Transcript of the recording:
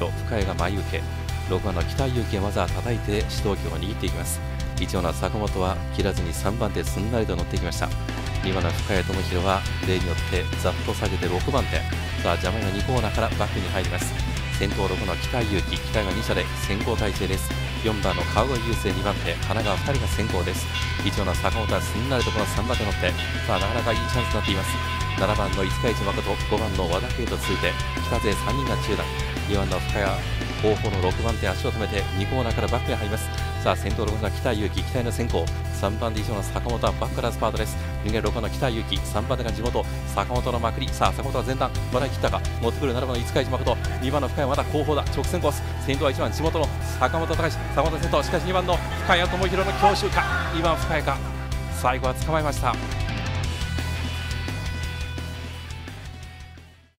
弘深谷が前受け6番の北井祐希がまずは叩いて主導権を握っていきます。一応の坂本は切らずに3番手すんなりと乗ってきました。2番の深谷智弘は例によってざっと下げて6番手。さあ邪魔が2コーナーからバックに入ります。先頭6の北井祐希北井が2車で先行体制です。4番の川越優勢2番手。神奈川2人が先行です。一応の坂本はすんなりとこの3番手乗ってさあなかなかいいチャンスになっています。7番の五日市誠5番の和田圭と続いて北勢3人が中段。2番の深谷後方の6番手足を止めて2コーナーからバックに入ります。さあ先頭6番の北井祐希期待の先行。3番で以上の坂本はバックからスパートです。逃げる6番の北井祐希3番手が地元坂本のまくり。さあ坂本は前段。話題切ったか。持ってくる7番の五日市誠。2番の深谷まだ後方だ。直線コース。先頭は1番地元の坂本隆坂本先頭しかし2番の深谷智弘の強襲か。2番深谷か。最後は捕まえました。